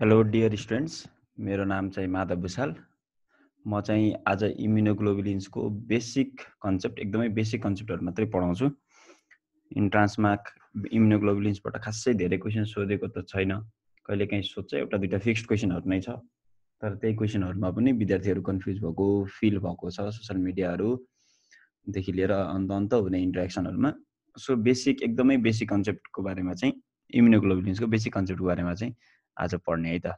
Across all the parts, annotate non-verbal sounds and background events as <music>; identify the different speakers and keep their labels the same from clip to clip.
Speaker 1: Hello dear students मेरो नाम चाहिँ माधव भूषाल। म चाहिँ आज इम्युनोग्लोबुलिन्सको बेसिक कन्सेप्ट एकदमै बेसिक कन्सेप्टहरू मात्रै पढाउँछु। इन्ट्रान्समा इम्युनोग्लोबुलिन्सबाट खासै धेरै क्वेसन सोधेको त छैन। कहिलेकाहीँ सोध्छ एउटा दुइटा फिक्स्ड क्वेसनहरू नै छ। तर त्यही क्वेसनहरूमा पनि विद्यार्थीहरू कन्फ्युज भएको फिल भएको छ सोसियल मिडियाहरूदेखि लिएर अन्त अन्त हुने इन्ट्रेक्सनहरूमा सो बेसिक एकदमै बेसिक कन्सेप्टको बारेमा चाहिँ इम्युनोग्लोबुलिन्सको बेसिक कन्सेप्टको बारेमा चाहिँ आज पढ्ने है त?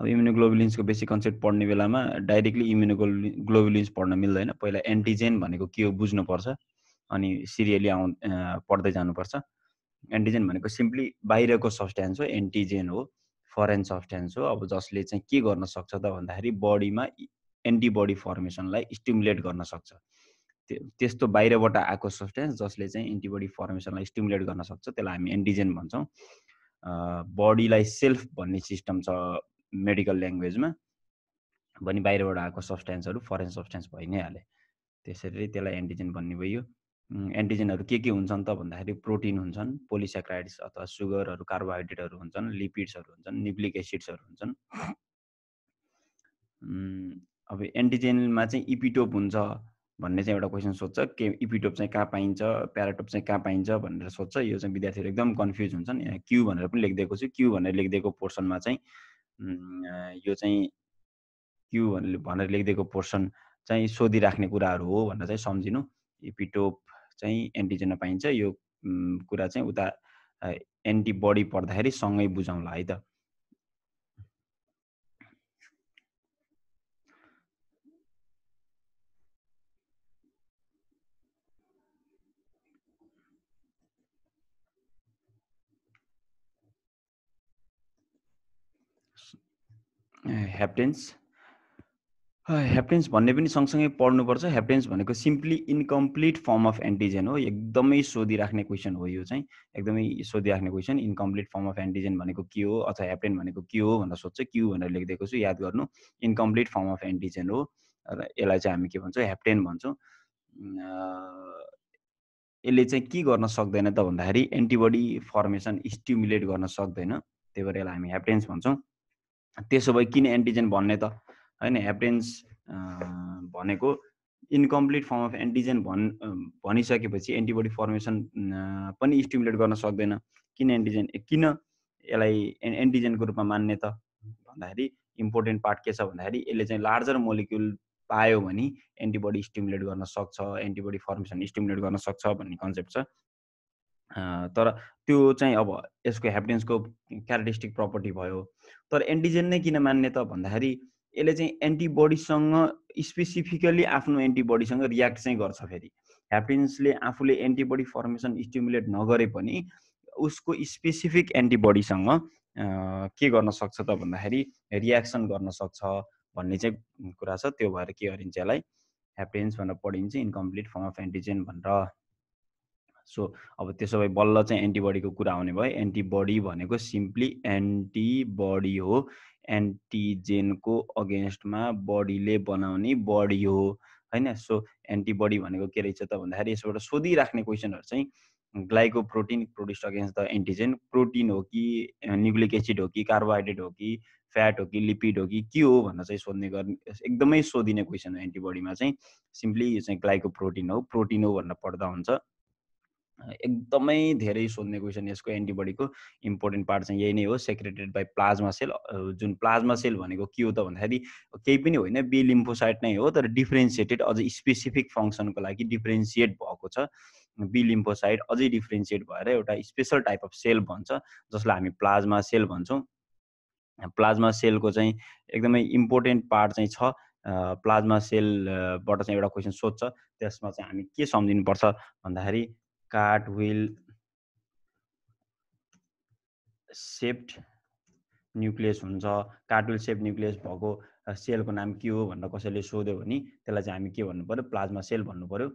Speaker 1: अब इम्युनोग्लोबुलिन्सको बेसिक कन्सेप्ट पढ्ने बेलामा डाइरेक्टली इम्युनोग्लोबुलि ग्लोबुलिन्स पढ्न मिल्दैन। पहिला एन्टिजेन भनेको के हो बुझ्नुपर्छ अनि सिरियली आउ पढ्दै जानुपर्छ। एन्टिजेन भनेको सिम्पली बाहिरको सब्सट्यान्स हो एन्टिजेन हो फरेन सब्सट्यान्स हो। अब जसले चाहिँ के गर्न सक्छ त भन्दाखेरि बडीमा एन्टिबडी फर्मेसनलाई स्टिमुलेट गर्न सक्छ। त्यस्तो बाहिरबाट आएको सब्सट्यान्स जसले चाहिँ एन्टिबडी फर्मेसनलाई स्टिमुलेट गर्न सक्छ त्यसलाई हामी एन्टिजेन भन्छौँ। बडीलाई सेल्फ भन्ने सिस्टम छ मेडिकल ल्याङ्ग्वेजमा भने बाहिरबाट आएको सब्सटेन्सहरू फरेन सब्सटेन्स भइ नै हाले। त्यसरी त्यसलाई एन्टिजेन भन्ने भयो। एन्टिजेनहरू के के हुन्छन् त भन्दाखेरि प्रोटिन हुन्छन् पोलिसेक्राइड्स अथवा सुगरहरू कार्बोहाइड्रेटहरू हुन्छन् लिपिड्सहरू हुन्छन् न्युक्लिक एसिड्सहरू हुन्छन्। अब एन्टिजेनमा चाहिँ इपिटोप हुन्छ भन्ने चाहिँ एउटा क्वेसन सोध्छ के इपिटोप चाहिँ कहाँ पाइन्छ प्याराटोप चाहिँ कहाँ पाइन्छ भनेर सोध्छ। यो चाहिँ विद्यार्थीहरू एकदम कन्फ्युज हुन्छन्। यहाँ क्यु भनेर पनि लेखिदिएको छु। क्यु भनेर लेखिदिएको पोर्सनमा चाहिँ यो चाहिँ क्यु भनेर लेखिदिएको पोर्सन चाहिँ सोधिराख्ने कुराहरू हो भनेर चाहिँ सम्झिनु। इपिटोप चाहिँ एन्टिजेनमा पाइन्छ। यो कुरा चाहिँ उता एन्टिबडी पढ्दाखेरि सँगै बुझाउँला है त? हेप्टेन्स हेप्टेन्स भन्ने पनि सँगसँगै पढ्नुपर्छ। हेप्टेन्स भनेको simply incomplete form of antigen हो। एकदमै सोधिराख्ने क्वेसन हो यो चाहिँ। एकदमै सोधिराख्ने question incomplete form of antigen भनेको के हो अथवा हेप्टेन भनेको के हो भनेर सोध्छ। क्यु भनेर लेखिदिएको छु याद गर्नु। इन्कम्प्लिट फर्म अफ एन्टिजेन हो। र यसलाई चाहिँ हामी के भन्छौँ? हेप्टेन भन्छौँ। यसले चाहिँ के गर्न सक्दैन त भन्दाखेरि एन्टिबडी फर्मेसन स्टिमुलेट गर्न सक्दैन। त्यही भएर यसलाई हामी हेप्टेन्स भन्छौँ। त्यसो भए किन एन्टिजेन भन्ने त? होइन हेप्टेन्स भनेको इन्कम्प्लिट फर्म अफ एन्टिजेन भन् भनिसकेपछि एन्टिबडी फर्मेसन पनि स्टिमुलेट गर्न सक्दैन। किन एन्टिजेन किन यसलाई एन्टिजेनको रूपमा मान्ने त? भन्दाखेरि इम्पोर्टेन्ट पार्ट के छ भन्दाखेरि यसले चाहिँ लार्जर मोलिक्युल पायो भने एन्टिबडी स्टिमुलेट गर्न सक्छ एन्टिबडी फर्मेसन स्टिमुलेट गर्न सक्छ भन्ने कन्सेप्ट छ। तर त्यो चाहिँ अब यसको हेप्टेन्सको क्यारेक्टरिस्टिक प्रपर्टी भयो। तर एन्टिजेन नै किन मान्ने त भन्दाखेरि यसले चाहिँ एन्टिबडीसँग स्पेसिफिकली आफ्नो एन्टिबडीसँग रियाक्ट चाहिँ गर्छ फेरि। ह्याप्टेन्सले आफूले एन्टिबडी फर्मेसन स्टिमुलेट नगरे पनि उसको स्पेसिफिक एन्टिबडीसँग के गर्न सक्छ त भन्दाखेरि रियाक्सन गर्न सक्छ भन्ने चाहिँ कुरा छ। त्यो भएर के गरिन्छ यसलाई? ह्याप्टेन्स भनेर पढिन्छ इन्कम्प्लिट फर्म अफ एन्टिजेन भनेर। सो अब त्यसो भए बल्ल चाहिँ एन्टिबडीको कुरा आउने भयो। एन्टिबडी भनेको सिम्पली एन्टिबडी हो। एन्टिजेनको अगेन्स्टमा बडीले बनाउने बडी हो होइन? सो एन्टिबडी भनेको के रहेछ त भन्दाखेरि यसबाट सोधिराख्ने क्वेसनहरू चाहिँ glycoprotein produce against the antigen. Protein हो कि न्युक्लिक एसिड हो कि कार्बोहाइड्रेट हो कि फ्याट हो कि लिपिड हो कि के हो भनेर चाहिँ सोध्ने गर्ने एकदमै सोधिने क्वेसन हो एन्टिबडीमा चाहिँ। सिम्पली यो चाहिँ ग्लाइको प्रोटिन हो। प्रोटिन हो भनेर पढ्दा हुन्छ। एकदमै धेरै सोध्ने क्वेसन यसको एन्टिबडीको इम्पोर्टेन्ट पार्ट चाहिँ यही नै हो सेक्रेटेड बाई प्लाज्मा सेल। जुन प्लाज्मा सेल भनेको के हो त भन्दाखेरि केही पनि होइन बी लिम्फोसाइट नै हो तर डिफ्रेन्सिएटेड अझै स्पेसिफिक फङ्सनको लागि डिफ्रेन्सिएट भएको छ। बी लिम्फोसाइट अझै डिफ्रेन्सिएट भएर एउटा स्पेसल टाइप अफ सेल भन्छ जसलाई हामी प्लाज्मा सेल भन्छौँ। प्लाज्मा सेलको चाहिँ एकदमै इम्पोर्टेन्ट पार्ट चाहिँ छ। प्लाज्मा सेलबाट चाहिँ एउटा क्वेसन सोध्छ त्यसमा चाहिँ हामी के सम्झिनुपर्छ भन्दाखेरि कार्ट विल सेप्ड न्युक्लियस हुन्छ। कार्टविल सेप न्युक्लियस भएको सेलको नाम के हो भनेर कसैले सोध्यो भने त्यसलाई चाहिँ हामी के भन्नु पऱ्यो प्लाज्मा सेल भन्नु पऱ्यो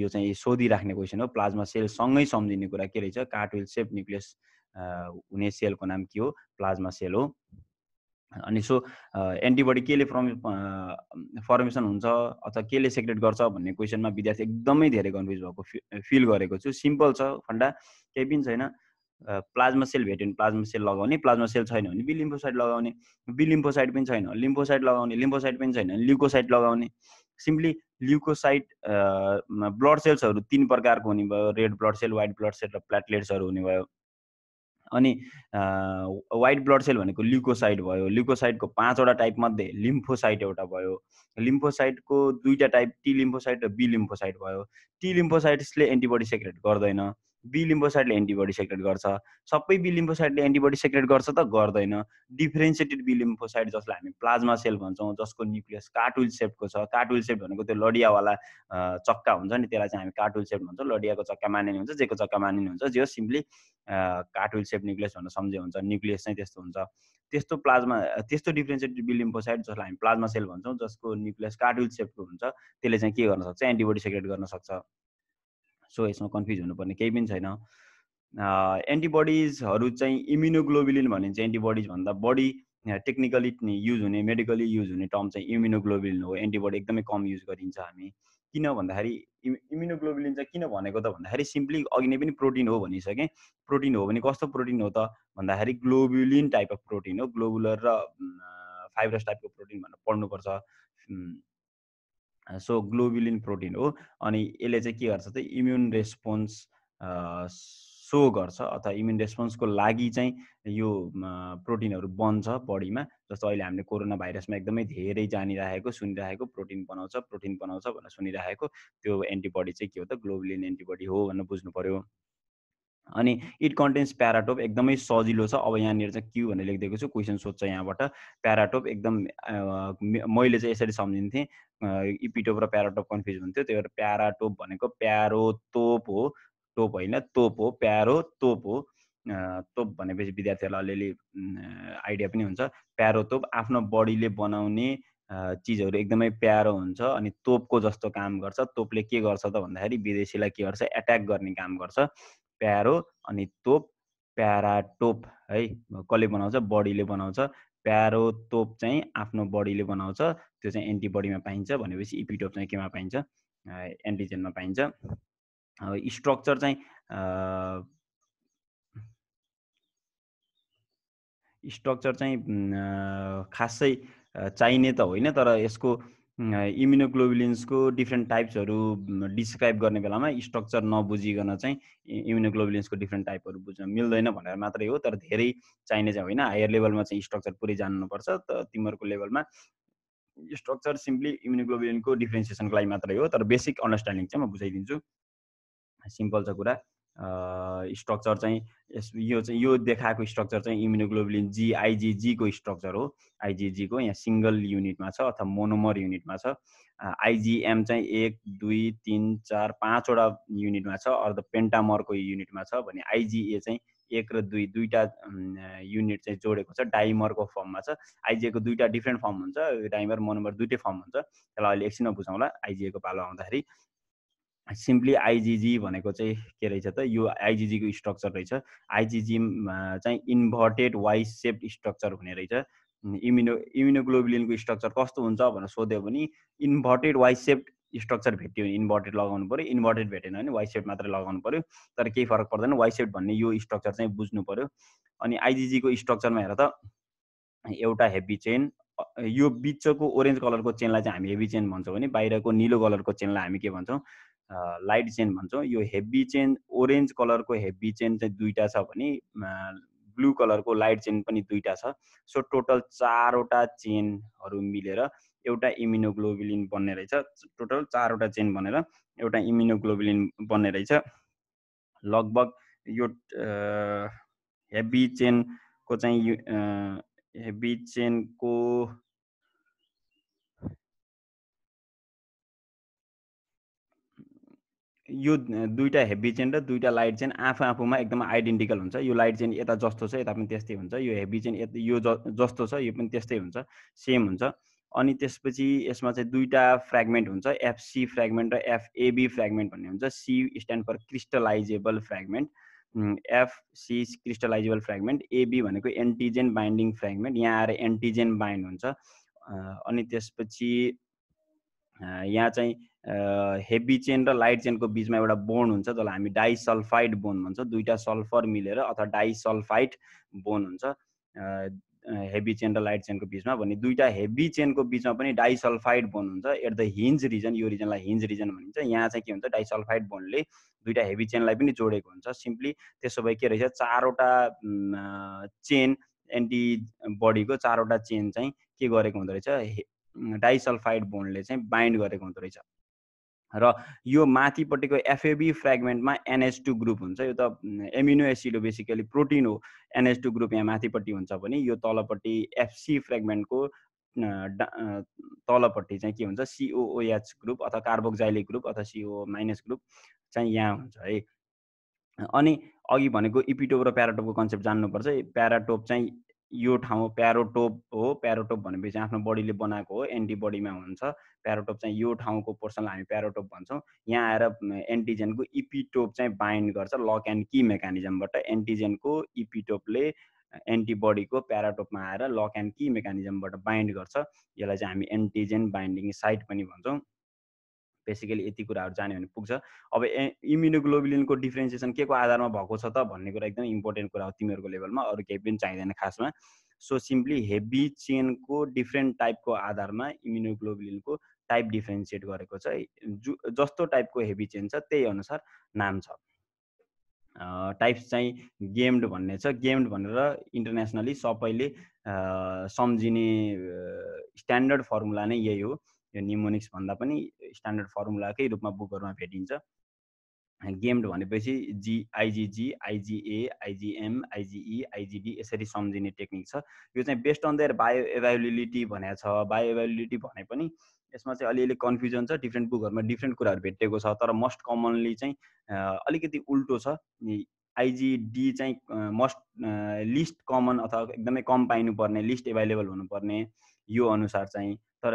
Speaker 1: यो चाहिँ सोधिराख्ने क्वेसन हो। प्लाज्मा सेलसँगै सम्झिने कुरा के रहेछ? कार्टविल सेप न्युक्लियस हुने सेलको नाम के हो? प्लाज्मा सेल हो। अनि सो एन्टिबडी केले फर्म फर्मेसन हुन्छ अथवा केले सेक्रेट गर्छ भन्ने क्वेसनमा विद्यार्थी एकदमै धेरै कन्फ्युज भएको फिल गरेको छु। सिम्पल छ फन्डा। केही पनि छैन। प्लाज्मा सेल भेट्यो भने प्लाज्मा सेल लगाउने प्लाज्मा सेल छैन भने बी लिम्फोसाइड लगाउने बी लिम्फोसाइड पनि छैन लिम्फोसाइड लगाउने लिम्फोसाइड पनि छैन ल्युकोसाइड लगाउने। सिम्पली ल्युकोसाइड ब्लड सेल्सहरू तिन प्रकारको हुने भयो red blood cell white blood cell र प्लाटलेट्सहरू हुने भयो। अनि वाइट ब्लड सेल भनेको ल्युकोसाइड भयो। ल्युकोसाइडको पाँचवटा टाइपमध्ये लिम्फोसाइड एउटा भयो। लिम्फोसाइडको दुईवटा टाइप टी लिम्फोसाइड र बी लिम्फोसाइड भयो। टी लिम्फोसाइड्सले एन्टिबडी सेक्रेट गर्दैन। बी लिम्फोसाइडले एन्टिबडी सेक्रेट गर्छ। सबै बी लिम्फोसाइडले एन्टिबडी सेक्रेट गर्छ त गर्दैन। डिफ्रेन्सिएटेड बी जसलाई हामी प्लाज्मा सेल भन्छौँ जसको न्युक्लियस कार्टुल सेपको छ। कार्टुल सेप भनेको त्यो लडियावाला चक्का हुन्छ नि त्यसलाई चाहिँ हामी कार्टुल सेप भन्छौँ। लडियाको चक्का मानिने हुन्छ जेको चक्का मानिने हुन्छ जे सिम्पली कार्टुल सेप न्युक्लियस भनेर सम्झे हुन्छ। न्युक्लियस चाहिँ त्यस्तो हुन्छ। त्यस्तो प्लाज्मा त्यस्तो डिफ्रेन्सिएटेड बी जसलाई हामी प्लाज्मा सेल भन्छौँ जसको न्युक्लियस कार्टुल सेपको हुन्छ त्यसले चाहिँ के गर्न सक्छ? एन्टिबडी सेक्रेट गर्न सक्छ। सो यसमा कन्फ्युज हुनुपर्ने केही पनि छैन। एन्टिबडिजहरू चाहिँ इम्युनोग्लोबिलिन भनिन्छ। एन्टिबडिज भन्दा बढी टेक्निकली युज हुने मेडिकली युज हुने टर्म चाहिँ इम्युनोग्लोबिलिन हो। एन्टिबडी एकदमै कम युज गरिन्छ हामी। किन भन्दाखेरि इम्युनोग्लोबिलिन चाहिँ किन भनेको त भन्दाखेरि सिम्पली अघि नै पनि प्रोटिन हो भनिसकेँ। प्रोटिन हो भने कस्तो प्रोटिन हो त भन्दाखेरि ग्लोबुलिन टाइप अफ प्रोटिन हो। ग्लोबुलर र फाइब्रस टाइपको प्रोटिन भनेर पढ्नुपर्छ। सो ग्लोबुलिन प्रोटिन हो। अनि यसले चाहिँ के गर्छ त इम्युन रेस्पोन्स सो गर्छ अथवा इम्युन रेस्पोन्सको लागि चाहिँ यो प्रोटिनहरू बन्छ बडीमा। जस्तो अहिले हामीले कोरोना भाइरसमा एकदमै धेरै जानिरहेको सुनिरहेको प्रोटिन बनाउँछ प्रोटिन बनाउँछ भनेर सुनिरहेको त्यो एन्टिबडी चाहिँ के हो त ग्लोबुलिन एन्टिबडी हो भनेर बुझ्नु पऱ्यो अनि इट कन्टेन्स प्याराटोप एकदमै सजिलो छ। अब यहाँनिर चाहिँ क्यु भनेर लेखिदिएको छु क्वेसन सोध्छ यहाँबाट। प्याराटोप एकदम मैले चाहिँ यसरी सम्झिन्थेँ इपिटोप र प्याराटोप कन्फ्युज हुन्थ्यो। त्यही भएर प्याराटोप भनेको प्यारो तोप हो। टोप होइन तोप हो प्यारो तोप हो तोप भनेपछि विद्यार्थीहरूलाई अलिअलि आइडिया पनि हुन्छ। प्यारो तोप आफ्नो बडीले बनाउने चिजहरू एकदमै प्यारो हुन्छ अनि तोपको जस्तो काम गर्छ। तोपले के गर्छ त भन्दाखेरि विदेशीलाई के गर्छ? एट्याक गर्ने काम गर्छ। प्यारो अनि तोप प्याराटोप है कसले बनाउँछ? बडीले बनाउँछ। प्यारो तोप चाहिँ आफ्नो बडीले बनाउँछ। त्यो चाहिँ एन्टिबडीमा पाइन्छ भनेपछि इपिटोप चाहिँ केमा पाइन्छ? एन्टिजेनमा पाइन्छ। स्ट्रक्चर चाहिँ स्ट्रक्चर चाहिँ खासै चाहिने त होइन तर यसको इम्युनोग्लोबुलिन्सको डिफ्रेन्ट टाइप्सहरू डिस्क्राइब गर्ने बेलामा स्ट्रक्चर नबुझिकन चाहिँ इम्युनोग्लोबुलिन्सको डिफ्रेन्ट टाइपहरू बुझ्न मिल्दैन भनेर मात्रै हो तर धेरै चाहिने चाहिँ होइन हायर लेभलमा चाहिँ स्ट्रक्चर पुरै जान्नुपर्छ त तिमीहरूको लेभलमा स्ट्रक्चर सिम्पली इम्युनोग्लोबुलिनको डिफ्रेन्सिएसनको लागि मात्रै हो तर बेसिक अन्डरस्ट्यान्डिङ चाहिँ म बुझाइदिन्छु। सिम्पल छ कुरा। स्ट्रक्चर चाहिँ यस यो चाहिँ यो देखाएको स्ट्रक्चर चाहिँ इम्युनोग्लोबुलिन जी आइजिजीको स्ट्रक्चर हो। आइजिजीको यहाँ सिङ्गल युनिटमा छ अथवा मोनोमर युनिटमा छ। आइजिएम चाहिँ एक दुई तिन चार पाँचवटा युनिटमा छ अर्थ पेन्टामरको युनिटमा छ भने आइजिए चाहिँ एक र दुई दुईवटा युनिट चाहिँ जोडेको छ डाइमरको फर्ममा छ। आइजिएको दुईवटा डिफ्रेन्ट फर्म हुन्छ डाइमर मोनोमर दुइटै फर्म हुन्छ। त्यसलाई अहिले एकछिनमा बुझाउँला आइजिएको पालो आउँदाखेरि। सिम्पली आइजिजी भनेको चाहिँ के रहेछ त? यो आइजिजीको स्ट्रक्चर रहेछ। आइजिजी चाहिँ इन्भर्टेड वाइस सेप्ड स्ट्रक्चर हुने रहेछ। इम्युनो इम्युनोग्लोबुलिनको स्ट्रक्चर कस्तो हुन्छ भनेर सोध्यो भने इन्भर्टेड वाइस सेप्ड स्ट्रक्चर भेट्यो भने इन्भर्टेड लगाउनु पऱ्यो इन्भर्टेड भेटेन भने वाइस सेप मात्रै लगाउनु पऱ्यो तर केही फरक पर्दैन। वाइस सेप भन्ने यो स्ट्रक्चर चाहिँ बुझ्नु पऱ्यो अनि आइजिजीको स्ट्रक्चरमा हेर त एउटा हेभी चेन यो बिचको ओरेन्ज कलरको चेनलाई चाहिँ हामी हेभी चेन भन्छौँ भने बाहिरको निलो कलरको चेनलाई हामी के भन्छौँ? लाइट चेन भन्छौँ। यो हेभी चेन ओरेन्ज कलरको हेभी चेन चाहिँ दुईवटा छ भने ब्लू कलरको लाइट चेन पनि दुईवटा छ। सो टोटल चारवटा चेनहरू मिलेर एउटा इम्युनोग्लोबुलिन बन्ने रहेछ। टोटल चारवटा चेन बनेर एउटा इम्युनोग्लोबुलिन बन्ने रहेछ। लगभग यो हेभी चेनको चाहिँ हेभी चेनको यो दुईवटा हेभी चेन र दुईवटा लाइट चेन आफू आफूमा एकदम आइडेन्टिकल हुन्छ। यो लाइट चेन यता जस्तो छ यता पनि त्यस्तै हुन्छ। यो हेभी चेन यो जस्तो छ यो पनि त्यस्तै हुन्छ। सेम हुन्छ। अनि त्यसपछि यसमा चाहिँ दुईवटा फ्रेगमेन्ट हुन्छ। एफसी फ्रेगमेन्ट र एफएबी फ्रेगमेन्ट भन्ने हुन्छ। C stand for crystallizable fragment FC crystallizable fragment AB भनेको एन्टिजेन बाइन्डिङ फ्रेगमेन्ट यहाँ आएर एन्टिजेन बाइन्ड हुन्छ। अनि त्यसपछि यहाँ चाहिँ हेभी चेन र लाइट चेनको बिचमा एउटा बोन हुन्छ जसलाई हामी डाइसल्फाइड बोन भन्छ। दुईवटा सल्फर मिलेर अथवा डाइसल्फाइड बोन हुन्छ हेभी चेन र लाइट चेनको बिचमा। भने दुईवटा हेभी चेनको बिचमा पनि डाइसल्फाइड बोन हुन्छ। एट द हिन्ज रिजन यो रिजनलाई हिन्ज रिजन भनिन्छ। यहाँ चाहिँ के हुन्छ डाइसल्फाइड बोनले दुईवटा हेभी चेनलाई पनि जोडेको हुन्छ। सिम्पली त्यसो भए के रहेछ चारवटा चेन एन्टी बडीको चारवटा चेन चाहिँ के गरेको हुँदो रहेछ डाइसल्फाइड बोनले चाहिँ बाइन्ड गरेको हुँदो रहेछ। र यो माथिपट्टिको एफएबी फ्रेगमेन्टमा एनएच टू ग्रुप हुन्छ। यो त एमिनो एसिड हो बेसिकली प्रोटिन हो। एनएच टू ग्रुप यहाँ माथिपट्टि हुन्छ भने यो तलपट्टि एफसी फ्रेगमेन्टको तलपट्टि चाहिँ के हुन्छ? C O O H group अथवा कार्बोक्जाइलिक ग्रुप अथवा सिओ माइनस ग्रुप चाहिँ यहाँ हुन्छ है। अनि अघि भनेको इपिटोप र प्याराटोपको कन्सेप्ट जान्नुपर्छ प्याराटोप चाहिँ यो ठाउँ प्यारोटोप हो प्यारोटोप भनेपछि आफ्नो बडीले बनाएको हो एन्टिबडीमा हुन्छ। प्यारोटोप चाहिँ यो ठाउँको पोर्सनलाई हामी प्यारोटोप भन्छौँ। यहाँ आएर एन्टिजेनको इपिटोप चाहिँ बाइन्ड गर्छ लक एन्ड की मेकानिजमबाट। एन्टिजेनको इपिटोपले एन्टिबडीको प्याराटोपमा आएर लक एन्ड की मेकानिजमबाट बाइन्ड गर्छ। यसलाई चाहिँ हामी एन्टिजेन बाइन्डिङ साइट पनि भन्छौँ। बेसिकली यति कुराहरू जान्यो भने पुग्छ। अब ए इम्युनोग्लोबुलिनको डिफ्रेन्सिएसन के को आधारमा भएको छ त भन्ने कुरा एकदमै इम्पोर्टेन्ट कुरा हो तिमीहरूको लेभलमा अरू केही पनि चाहिँदैन खासमा। सो सिम्पली हेभी चेनको डिफ्रेन्ट टाइपको आधारमा इम्युनोग्लोबुलिनको टाइप डिफ्रेन्सिएट गरेको छ। जु जस्तो टाइपको हेभी चेन छ त्यही अनुसार नाम छ। टाइप्स चाहिँ गेम्ड भन्ने छ। गेम्ड भनेर इन्टरनेसनली सबैले सम्झिने स्ट्यान्डर्ड फर्मुला नै यही हो। यो निमोनिक्स भन्दा पनि स्ट्यान्डर्ड फर्मुलाकै रूपमा बुकहरूमा भेटिन्छ। गेम्ड भनेपछि जी आइजिजी आइजिए आइजिएम आइजिई आइजिडी यसरी सम्झिने टेक्निक छ। यो चाहिँ based on their bioavailability भनेको छ। बायो एभाइबिलिटी भने पनि यसमा चाहिँ अलिअलि कन्फ्युजन छ डिफ्रेन्ट बुकहरूमा डिफ्रेन्ट कुराहरू भेटिएको छ तर मोस्ट कमनली चाहिँ अलिकति उल्टो छ। आइजिडी चाहिँ मोस्ट लिस्ट कमन अथवा एकदमै कम पाइनुपर्ने लिस्ट एभाइलेबल हुनुपर्ने यो अनुसार चाहिँ। तर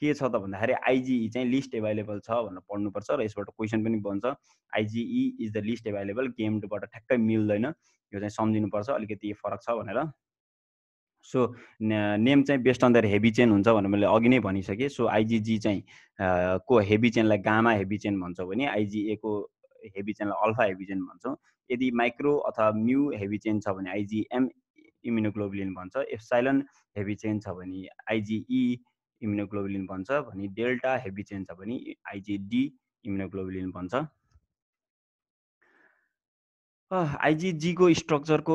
Speaker 1: के छ त भन्दाखेरि आइजिई चाहिँ लिस्ट एभाइलेबल छ भनेर पढ्नुपर्छ र यसबाट क्वेसन पनि बन्छ। IgE is the least available गेमबाट ठ्याक्कै मिल्दैन। यो चाहिँ सम्झिनुपर्छ। अलिकति फरक छ भनेर। सो नेम चाहिँ based on their heavy chain हुन्छ भनेर मैले अघि नै भनिसकेँ। सो आइजिजी चाहिँ को हेभी चेनलाई गामा हेभी चेन भन्छौँ भने आइजिएको हेभी चेनलाई अल्फा हेभी चेन भन्छौँ। यदि माइक्रो अथवा म्यु हेभी चेन छ भने आइजिएम इम्युनोग्लोबुलिन भन्छ। एफ साइलन हेभी चेन छ भने आइजिई इम्युनोग्लोबुलिन भन्छ भने डेल्टा हेभी चेन छ भने आइजिडी इम्युनोग्लोबुलिन भन्छ। आइजिजीको स्ट्रक्चरको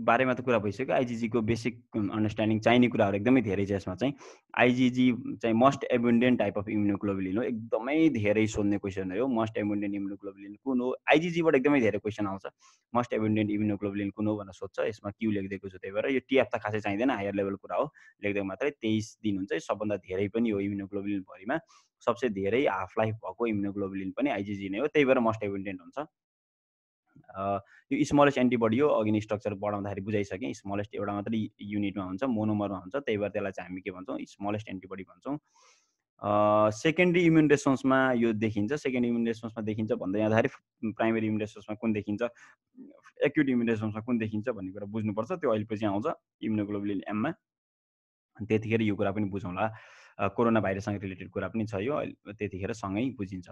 Speaker 1: बारेमा त कुरा भइसक्यो। आइजिजीको बेसिक अन्डरस्ट्यान्डिङ चाहिने कुराहरू एकदमै धेरै छ यसमा चाहिँ। आइजिजी चाहिँ most abundant type of immunoglobulin हो। एकदमै धेरै सोध्ने क्वेसन हो। मस्ट एबुन्डेन्ट इम्युनोग्लोबुलिन कुन हो? आइजिजीबाट एकदमै धेरै क्वेसन आउँछ। मस्ट एबुन्डेन्ट इम्युनोग्लोबुलिन कुन हो भनेर सोध्छ। यसमा क्यु लेखिदिएको छु त्यही भएर यो टिएफ त खासै चाहिँदैन। हायर लेभल कुरा हो। लेखिदिएको मात्रै तेइस दिन हुन्छ। सबभन्दा धेरै पनि हो इम्युनोग्लोबुलिन भरिमा। सबसे धेरै हाफ लाइफ भएको इम्युनोग्लोबुलिन पनि आइजिजी नै हो। त्यही भएर मस्ट एबुन्डेन्ट हुन्छ। यो स्मलेस्ट एन्टिबडी हो अघि स्ट्रक्चर बढाउँदाखेरि बुझाइसकेँ स्मलेस्ट एउटा मात्रै युनिटमा हुन्छ मोनोमरमा हुन्छ त्यही भएर त्यसलाई चाहिँ हामी के भन्छौँ स्मलेस्ट एन्टिबडी भन्छौँ। सेकेन्डरी इम्युन रेस्पोन्समा यो देखिन्छ सेकेन्ड इम्युन रेस्पोन्समा देखिन्छ भन्दै जाँदाखेरि प्राइमेरी इम्युन रेस्पोन्समा कुन देखिन्छ एक्युट इम्युन रेस्पोन्समा कुन देखिन्छ भन्ने कुरा बुझ्नुपर्छ त्यो अहिले पछि आउँछ इम्युनोग्लोबुलिन एममा त्यतिखेर यो कुरा पनि बुझौँला। कोरोना भाइरससँग रिलेटेड कुरा पनि छ यो त्यतिखेर सँगै बुझिन्छ।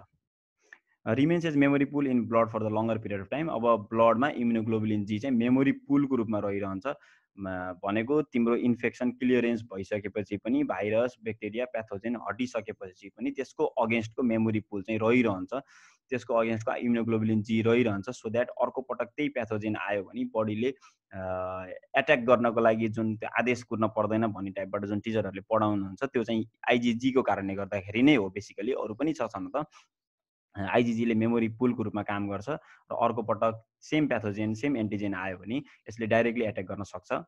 Speaker 1: Remains as memory pool in blood for the longer period of time अब ब्लडमा इम्युनोग्लोबुलिन जी चाहिँ मेमोरी पुलको रूपमा रहिरहन्छ। भनेको तिम्रो इन्फेक्सन क्लियरेन्स भइसकेपछि पनि भाइरस ब्याक्टेरिया प्याथोजेन हटिसकेपछि पनि त्यसको अगेन्स्टको मेमोरी पुल चाहिँ रहिरहन्छ। त्यसको अगेन्स्टको इम्युनोग्लोबुलिन जी रहिरहन्छ। सो द्याट अर्को पटक त्यही प्याथोजेन आयो भने बडीले एट्याक गर्नको लागि जुन त्यो आदेश कुर्न पर्दैन भन्ने टाइपबाट जुन टिचरहरूले पढाउनुहुन्छ त्यो चाहिँ आइजिजीको कारणले गर्दाखेरि नै हो बेसिकली अरू पनि छ छन् त। आइजिजीले मेमोरी पुलको रूपमा काम गर्छ र अर्को पटक सेम प्याथोजेन सेम एन्टिजेन आयो भने यसले डाइरेक्टली एट्याक गर्न सक्छ।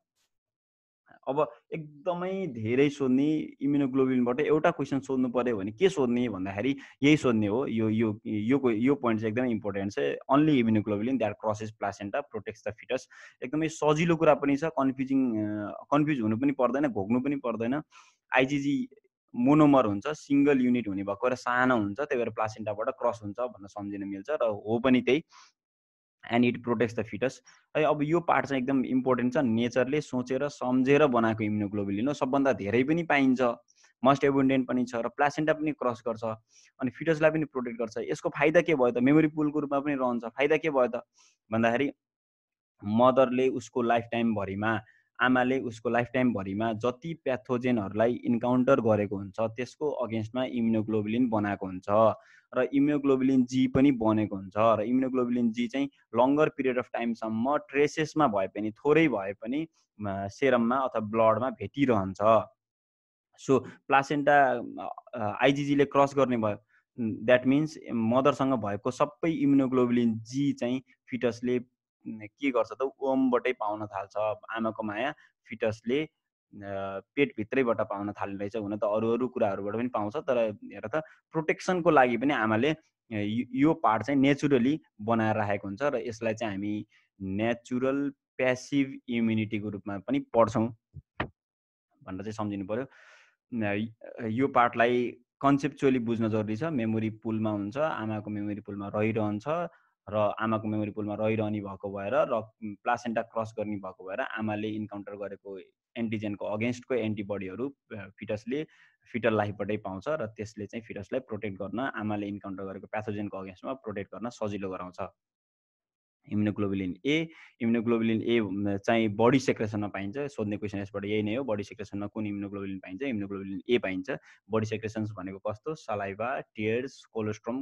Speaker 1: अब एकदमै धेरै सोध्ने इम्युनोग्लोबिनबाट एउटा क्वेसन सोध्नु पऱ्यो भने के सोध्ने भन्दाखेरि यही सोध्ने हो। यो यो यो यो पोइन्ट चाहिँ एकदमै इम्पोर्टेन्ट छ। Only immunoglobin that crosses placenta protects the foetus एकदमै सजिलो कुरा पनि छ। कन्फ्युजिङ कन्फ्युज हुनु पनि पर्दैन घोक्नु पनि पर्दैन। आइजिजी मोनोमर हुन्छ सिङ्गल युनिट हुने भएको र सानो हुन्छ त्यही भएर प्लासेन्टाबाट क्रस हुन्छ भनेर सम्झिन मिल्छ र हो पनि त्यही। And it protects the foetus है अब यो पार्ट चाहिँ एकदम इम्पोर्टेन्ट छ नेचरले सोचेर सम्झेर बनाएको इम्युनोग्लोबुलिन हो सबभन्दा धेरै पनि पाइन्छ। मस्ट एबुन्डेन्ट पनि छ र प्लासेन्टा पनि क्रस गर्छ अनि फिटसलाई पनि प्रोटेक्ट गर्छ। यसको फाइदा के भयो त? मेमोरी पुलको रूपमा पनि रहन्छ। फाइदा के भयो त? भन्दाखेरि मदरले उसको लाइफ टाइमभरिमा आमाले उसको लाइफ टाइमभरिमा जति प्याथोजेनहरूलाई इन्काउन्टर गरेको हुन्छ त्यसको अगेन्स्टमा इम्युनोग्लोबुलिन बनाएको हुन्छ र इम्युनोग्लोबुलिन जी पनि बनेको हुन्छ र इम्युनोग्लोबुलिन जी चाहिँ लङ्गर पिरियड अफ टाइमसम्म ट्रेसेसमा भए पनि थोरै भए पनि सेरममा अथवा ब्लडमा भेटिरहन्छ। सो प्लासेन्टा आइजिजीले क्रस गर्ने भयो। द्याट मिन्स मदरसँग भएको सबै इम्युनोग्लोबुलिन जी चाहिँ फिटसले के गर्छ त? ओमबाटै पाउन थाल्छ। आमाको माया फिटसले पेटभित्रैबाट पाउन थाल्ने रहेछ हुन त। अरू अरू कुराहरूबाट पनि पाउँछ। तर हेर त प्रोटेक्सनको लागि पनि आमाले यो पार्ट चाहिँ नेचुरली बनाएर राखेको हुन्छ र यसलाई चाहिँ हामी नेचुरल प्यासिभ इम्युनिटीको रूपमा पनि पढ्छौँ भनेर चाहिँ सम्झिनु पऱ्यो यो पार्टलाई कन्सेप्चुअली बुझ्न जरुरी छ। मेमोरी पुलमा हुन्छ। आमाको मेमोरी पुलमा रहिरहन्छ। र आमाको मेमोरी पुलमा रहिरहने भएको भएर र प्लासेन्टा क्रस गर्ने भएको भएर आमाले इन्काउन्टर गरेको एन्टिजेनको अगेन्स्टको एन्टिबडीहरू फिटसले फिटल लाइफबाटै पाउँछ र त्यसले चाहिँ फिटसलाई प्रोटेक्ट गर्न आमाले इन्काउन्टर गरेको प्याथोजेनको अगेन्स्टमा प्रोटेक्ट गर्न सजिलो गराउँछ। इम्युनोग्लोबुलिन ए इम्युनोग्लोबुलिन ए चाहिँ बडी सेक्रेसनमा पाइन्छ सोध्ने क्वेसन यसबाट यही नै हो बडी सेक्रेसनमा कुन इम्युनोग्लोबुलिन पाइन्छ? इम्युनोग्लोबुलिन ए पाइन्छ। बडी सेक्रेसन्स भनेको कस्तो? Saliva tears colostrum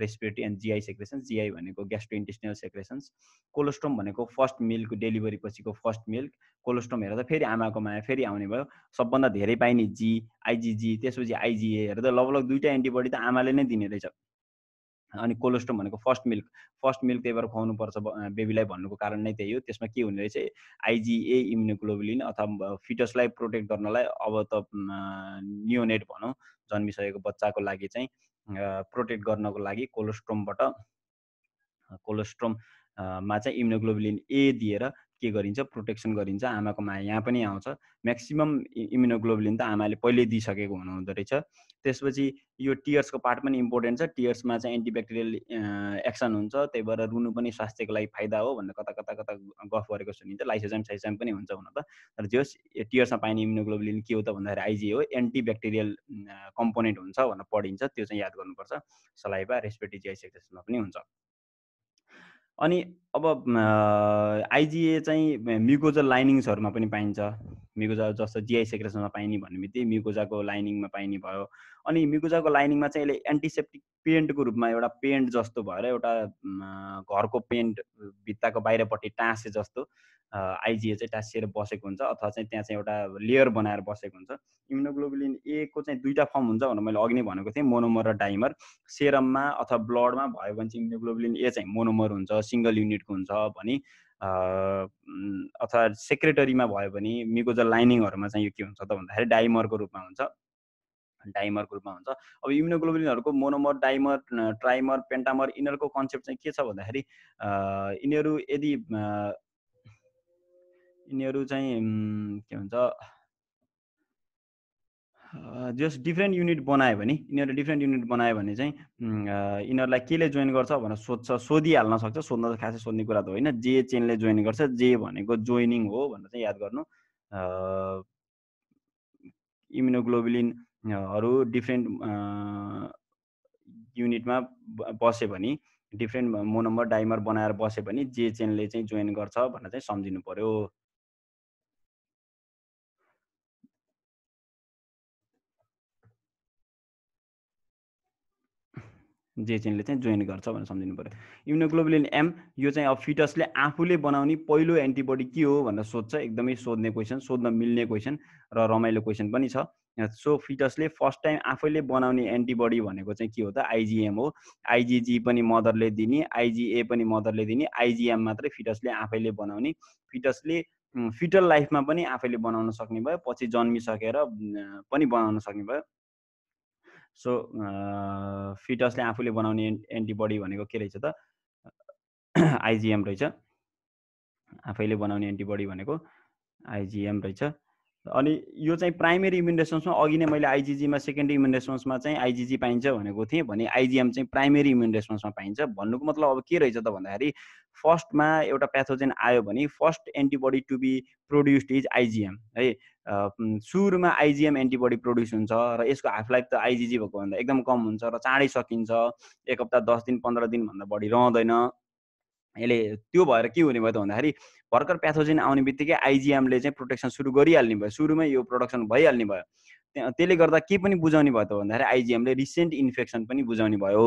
Speaker 1: respiratory and GI secretions GI भनेको ग्यास्ट्रो इन्टेस्टिनल सेक्रेसन्स कोलोस्ट्रोम भनेको फर्स्ट मिल्क डेलिभरी पछिको फर्स्ट मिल्क कोलोस्ट्रोम हेर्दा फेरि आमाको माया फेरि आउने भयो। सबभन्दा धेरै पाइने जी आइजिजी त्यसपछि आइजिए हेर्दा लगभग दुइटा एन्टिबडी त आमाले नै दिने रहेछ। अनि कोलोस्ट्रोम भनेको फर्स्ट मिल्क फर्स्ट मिल्क त्यही भएर खुवाउनुपर्छ बेबीलाई भन्नुको कारण नै त्यही हो। त्यसमा के हुने रहेछ आइजिए इम्युनोग्लोबुलिन अथवा फिटसलाई प्रोटेक्ट गर्नलाई अब त नियोनेट भनौँ जन्मिसकेको बच्चाको लागि चाहिँ प्रोटेक्ट गर्नको लागि कोलोस्ट्रोमबाट कोलोस्ट्रोममा चाहिँ इम्युनोग्लोबुलिन ए दिएर के गरिन्छ प्रोटेक्सन गरिन्छ आमाको माया यहाँ पनि आउँछ। म्याक्सिमम् इम्युनोग्लोबुलिन त आमाले पहिल्यै दिइसकेको हुनुहुँदो रहेछ। त्यसपछि यो टियर्सको पार्ट पनि इम्पोर्टेन्ट छ। टियर्समा चाहिँ एन्टिब्याक्टेरियल एक्सन हुन्छ। त्यही भएर रुनु पनि स्वास्थ्यको लागि फाइदा हो भनेर कता कता कता गफ गरेको सुनिन्छ। लाइसोजाम साइजाम पनि हुन्छ हुन त। तर जे टियर्समा पाइने इम्युनोग्लोबुलिन के हो त भन्दाखेरि आइजी हो। एन्टिब्याक्टेरियल कम्पोनेन्ट हुन्छ भनेर पढिन्छ। त्यो चाहिँ याद गर्नुपर्छ। सलाइबा रेस्पिरेटरी जिआइसेक्समा पनि हुन्छ। अनि अब आइजिए चाहिँ म्युकोजल लाइनिङ्सहरूमा पनि पाइन्छ। म्युकोजा जस्तो जिआई सेक्रेसनमा पाइने भन्ने बित्तिकै म्युकोजाको लाइनिङमा पाइने भयो। अनि म्युकोजाको लाइनिङमा चाहिँ यसले एन्टिसेप्टिक पेन्टको रूपमा एउटा पेन्ट जस्तो भएर एउटा घरको पेन्ट भित्ताको बाहिरपट्टि टाँसे जस्तो आइजिए चाहिँ टाँसिएर बसेको हुन्छ अथवा चाहिँ त्यहाँ चाहिँ एउटा लेयर बनाएर बसेको हुन्छ। इम्युनोग्लोबुलिन ए को चाहिँ दुईवटा फर्म हुन्छ भनेर मैले अघि नै भनेको थिएँ मोनोमर र डाइमर सेरममा अथवा ब्लडमा भयो भने चाहिँ इम्युनोग्लोबुलिन ए चाहिँ मोनोमर हुन्छ सिङ्गल युनिटको हुन्छ भने अथवा सेक्रेटरीमा भयो भने मिकोजल लाइनिङहरूमा चाहिँ यो के हुन्छ त भन्दाखेरि डाइमरको रूपमा हुन्छ। डाइमरको रूपमा हुन्छ। अब इम्युनोग्लोबुलिनहरूको मोनोमर डाइमर ट्राइमर पेन्टामर यिनीहरूको कन्सेप्ट चाहिँ के छ भन्दाखेरि यिनीहरू यदि यिनीहरू चाहिँ के भन्छ जस डिफ्रेन्ट युनिट बनायो भने यिनीहरू डिफ्रेन्ट युनिट बनायो भने चाहिँ यिनीहरूलाई केले जोइन गर्छ भनेर सोध्छ सोधिहाल्न सक्छ। सोध्न त खासै सोध्ने कुरा त होइन। जे चेनले जोइन गर्छ जे भनेको जोइनिङ हो भनेर चाहिँ याद गर्नु। इम्युनोग्लोबुलिनहरू डिफ्रेन्ट युनिटमा बस्यो भने डिफ्रेन्ट मोनम्बर डाइमर बनाएर बस्यो भने जे चेनले चाहिँ जोइन गर्छ भनेर चाहिँ सम्झिनु पऱ्यो जे चेनले चाहिँ जोइन गर्छ भनेर सम्झिनु पऱ्यो इम्युनोग्लोबुलिन एम यो चाहिँ अब फिटसले आफूले बनाउने पहिलो एन्टिबडी के हो भनेर सोध्छ। एकदमै सोध्ने क्वेसन सोध्न मिल्ने क्वेसन र रमाइलो क्वेसन पनि छ। सो फिटसले फर्स्ट टाइम आफैले बनाउने एन्टिबडी भनेको चाहिँ के हो त? आइजिएम हो। आइजिजी पनि मदरले दिने आइजिए पनि मदरले दिने। आइजिएम मात्रै फिटसले आफैले बनाउने। फिटसले फिटल लाइफमा पनि आफैले बनाउन सक्ने भयो। पछि जन्मिसकेर पनि बनाउन सक्ने भयो। सो फिटसले आफूले बनाउने एन्टिबडी भनेको के रहेछ त? आइजिएम रहेछ। आफैले बनाउने एन्टिबडी भनेको आइजिएम रहेछ। अनि यो चाहिँ प्राइमेरी इम्युन रेस्पोन्समा अघि नै मैले आइजिजीमा सेकेन्डरी इम्युन रेस्पोन्समा चाहिँ आइजिजी पाइन्छ भनेको थिएँ भने आइजिएम चाहिँ प्राइमेरी इम्युन रेस्पोन्समा पाइन्छ। भन्नुको मतलब अब के रहेछ त भन्दाखेरि फर्स्टमा एउटा प्याथोजेन आयो भने first antibody to be produced is IgM है। सुरुमा आइजिएम एन्टिबडी प्रड्युस हुन्छ र यसको हाफ लाइफ त आइजिजी भएको भन्दा एकदम कम हुन्छ र चाँडै सकिन्छ। एक हप्ता दस दिन पन्ध्र दिनभन्दा बढी रहँदैन। यसले त्यो भएर के हुने भयो त भन्दाखेरि भर्खर प्याथोजेन आउने बित्तिकै आइजिएमले चाहिँ प्रोटेक्सन सुरु गरिहाल्ने भयो। सुरुमै यो प्रोडक्सन भइहाल्ने भयो। त्यसले गर्दा के पनि बुझाउने भयो त भन्दाखेरि आइजिएमले रिसेन्ट इन्फेक्सन पनि बुझाउने भयो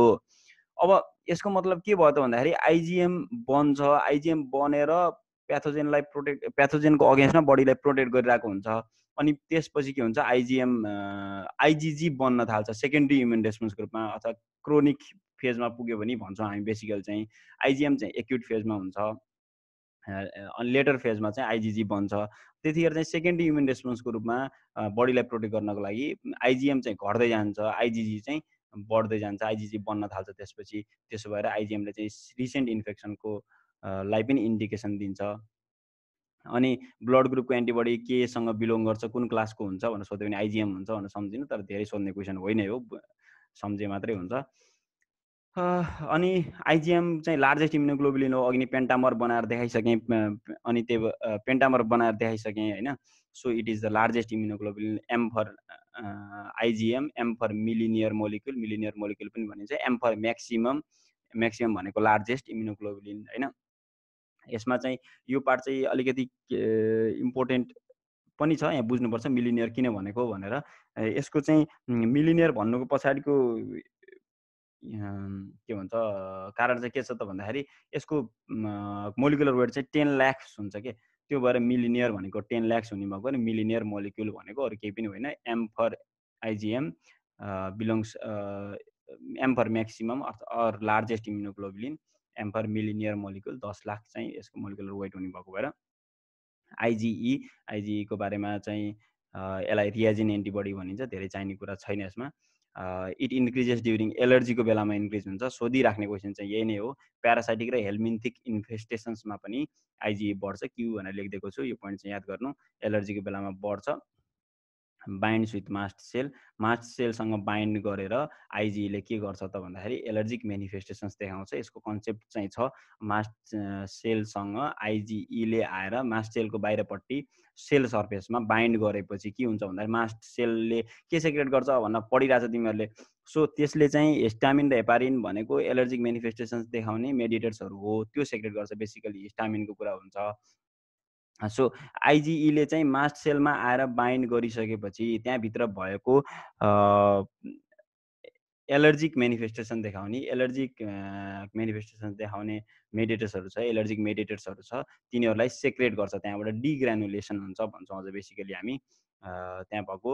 Speaker 1: अब यसको मतलब के भयो त भन्दाखेरि आइजिएम बन्छ आइजिएम बनेर प्याथोजेनलाई प्रोटेक्ट प्याथोजेनको अगेन्स्टमा बडीलाई प्रोटेक्ट गरिरहेको हुन्छ। अनि त्यसपछि के हुन्छ आइजिएम आइजिजी बन्न थाल्छ। सेकेन्डरी इम्युन रेस्पोन्सको रूपमा अथवा क्रोनिक फेजमा पुग्यो भने भन्छौँ हामी बेसिकल चाहिँ आइजिएम चाहिँ एक्युट फेजमा हुन्छ। अनि लेटर फेजमा चाहिँ आइजिजी बन्छ। त्यतिखेर चाहिँ सेकेन्डरी इम्युन रेस्पोन्सको रूपमा बडीलाई प्रोटेक्ट गर्नको लागि आइजिएम चाहिँ घट्दै जान्छ आइजिजी चाहिँ बढ्दै जान्छ आइजिजी बन्न थाल्छ त्यसपछि। त्यसो भएर आइजिएमले चाहिँ रिसेन्ट इन्फेक्सनको लाई पनि इन्डिकेसन दिन्छ। अनि ब्लड ग्रुपको एन्टिबडी केसँग बिलोङ गर्छ कुन क्लासको हुन्छ भनेर सोध्यो भने आइजिएम हुन्छ भनेर सम्झिनु तर धेरै सोध्ने क्वेसन होइन हो सम्झे मात्रै हुन्छ। अनि आइजिएम चाहिँ लार्जेस्ट इम्युनोग्लोबुलिन हो। अघि नै पेन्टामर बनाएर देखाइसकेँ अनि त्यो पेन्टामर बनाएर देखाइसकेँ होइन। So it is the largest immunoglobulin M for IgM M for millionaire molecule. Millionaire molecule पनि भनिन्छ। M for maximum. म्याक्सिमम भनेको लार्जेस्ट इम्युनोग्लोबुलिन होइन। यसमा चाहिँ यो पार्ट चाहिँ अलिकति इम्पोर्टेन्ट पनि छ। यहाँ बुझ्नुपर्छ मिलिनियर किन भनेको भनेर। यसको चाहिँ मिलिनियर भन्नुको पछाडिको के भन्छ कारण चाहिँ के छ त भन्दाखेरि यसको मोलिकुलर वेट चाहिँ टेन ल्याक्स हुन्छ कि? त्यो भएर मिलिनियर भनेको टेन ल्याक्स हुने भएको नि मिलिनियर मोलिक्युल भनेको अरू केही पनि होइन। M for IgM belongs M for maximum or largest immunoglobulin M for millionaire molecule दस लाख चाहिँ यसको मोलिकुलर वेट हुने भएको भएर। आइजिई आइजिईको बारेमा चाहिँ यसलाई रियाजिन एन्टिबडी भनिन्छ धेरै चाहिने कुरा छैन यसमा। इट इन्क्रिजेस ड्युरिङ एलर्जीको बेलामा इन्क्रिज हुन्छ। सोधिराख्ने क्वेसन चाहिँ यही नै हो। प्यारासाइटिक र हेलमिन्थिक इन्फेस्टेसन्समा पनि आइजिए बढ्छ। क्यु भनेर लेखिदिएको छु। यो पोइन्ट चाहिँ याद गर्नु। एलर्जीको बेलामा बढ्छ। Binds with mast cell mast सेलसँग bind गरेर आइजिईले के गर्छ त भन्दाखेरि एलर्जिक मेनिफेस्टेसन्स देखाउँछ। यसको कन्सेप्ट चाहिँ छ मास्ट सेलसँग आइजिईले आएर मास्ट सेलको बाहिरपट्टि सेल सर्फेसमा बाइन्ड गरेपछि के हुन्छ भन्दाखेरि मास्ट सेलले के सेक्रेट गर्छ भन्न पढिरहेछ तिमीहरूले। सो त्यसले चाहिँ हिस्टामिन र हेपारिन भनेको एलर्जिक मेनिफेस्टेसन्स देखाउने मेडिटेट्सहरू हो। त्यो सेक्रेट गर्छ बेसिकली हिस्टामिनको कुरा हुन्छ। सो आइजिईले चाहिँ मास्ट सेलमा आएर बाइन्ड गरिसकेपछि त्यहाँभित्र भएको एलर्जिक मेनिफेस्टेसन देखाउने एलर्जिक मेनिफेस्टेसन देखाउने मेडिटेट्सहरू छ एलर्जिक मेडिटेट्सहरू छ तिनीहरूलाई सेक्रेट गर्छ। त्यहाँबाट डिग्रानुलेसन हुन्छ भन्छौँ अझ बेसिकली हामी त्यहाँ भएको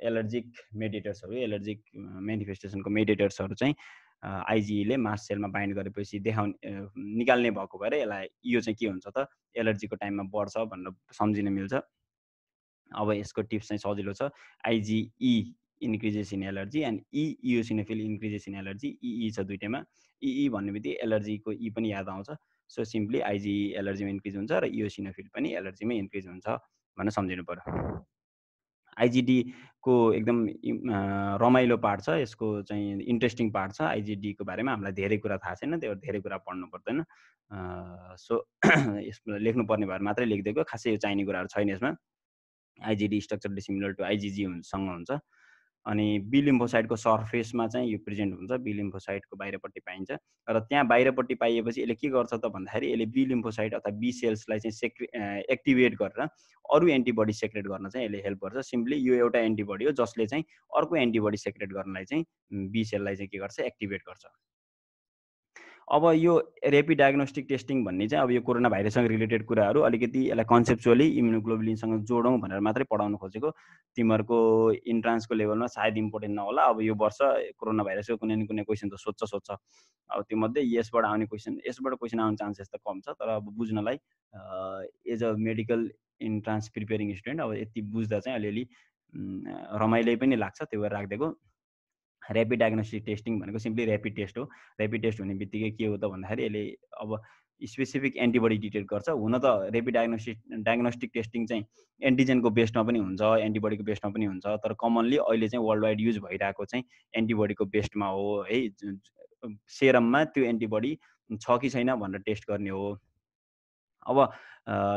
Speaker 1: एलर्जिक मेडिटेट्सहरू एलर्जिक मेनिफेस्टेसनको मेडिटेट्सहरू चाहिँ आइजिईले मास सेलमा बाइन्ड गरेपछि देखाउने निकाल्ने भएको भएर यसलाई यो चाहिँ के हुन्छ त एलर्जीको टाइममा बढ्छ भनेर सम्झिन मिल्छ। अब यसको टिप्स चाहिँ सजिलो छ। IgE increases in allergy and eosinophil increases in allergy E छ दुइटैमा। इई भन्ने बित्तिकै एलर्जीको इ पनि याद आउँछ। सो सिम्पली आइजिई एलर्जीमा इन्क्रिज हुन्छ र इयोसिनोफिल पनि एलर्जीमै इन्क्रिज हुन्छ भनेर सम्झिनु पऱ्यो आइजिडीको एकदम रमाइलो पार्ट छ यसको चाहिँ इन्ट्रेस्टिङ पार्ट छ। आइजिडीको बारेमा हामीलाई धेरै कुरा थाहा छैन त्यो धेरै कुरा पढ्नु पर्दैन। सो <clears throat> यसमा लेख्नुपर्ने भएर मात्रै लेखिदिएको। खासै यो चाहिने कुराहरू छैन यसमा। I G D structure dissimilar to आइजिजीसँग हुन्छ। अनि बी लिम्फोसाइडको सर्फेसमा चाहिँ यो प्रेजेन्ट हुन्छ बी लिम्फोसाइडको बाहिरपट्टि पाइन्छ। र त्यहाँ बाहिरपट्टि पाइएपछि यसले के गर्छ त भन्दाखेरि यसले बी लिम्फोसाइड अथवा बी सेल्सलाई चाहिँ सेक्रे एक्टिभेट गरेर अरू एन्टिबडी सेक्रेट गर्न चाहिँ यसले हेल्प गर्छ। सिम्पली यो एउटा एन्टिबडी हो जसले चाहिँ अर्को एन्टिबडी सेक्रेट गर्नलाई चाहिँ बी सेललाई चाहिँ के गर्छ एक्टिभेट गर्छ। अब यो रेपिड डायग्नोस्टिक टेस्टिङ भन्ने चाहिँ अब यो कोरोना भाइरससँग रिलेटेड कुराहरू अलिकति यसलाई कन्सेप्चुअली इम्युनोग्लोबुलिनसँग जोडौँ भनेर मात्रै पढाउनु खोजेको। तिमीहरूको इन्ट्रान्सको लेभलमा सायद इम्पोर्टेन्ट नहोला। अब यो वर्ष कोरोना भाइरसको कुनै न कुनै क्वेसन त सोध्छ सोध्छ अब त्यो मध्ये यसबाट आउने क्वेसन यसबाट क्वेसन आउने चान्सेस त कम छ तर अब बुझ्नलाई as a medical entrance preparing student अब यति बुझ्दा चाहिँ अलिअलि रमाइलो पनि लाग्छ त्यो भएर राखिदिएको। ऱ्यापिड डायग्नोस्टिक टेस्टिङ भनेको सिम्पली ऱ्यापिड टेस्ट हो। ऱ्यापिड टेस्ट हुने बित्तिकै के हो त भन्दाखेरि यसले अब स्पेसिफिक एन्टिबडी डिटेक्ट गर्छ। हुन त रेपिड डायग्नोस्टिक डायग्नोस्टिक टेस्टिङ चाहिँ एन्टिजेनको बेस्टमा पनि हुन्छ एन्टिबडीको बेस्टमा पनि हुन्छ तर कमनली अहिले चाहिँ वर्ल्ड वाइड युज भइरहेको चाहिँ एन्टिबडीको बेस्टमा हो। है सेरममा त्यो एन्टिबडी छ कि छैन भनेर टेस्ट गर्ने हो। अब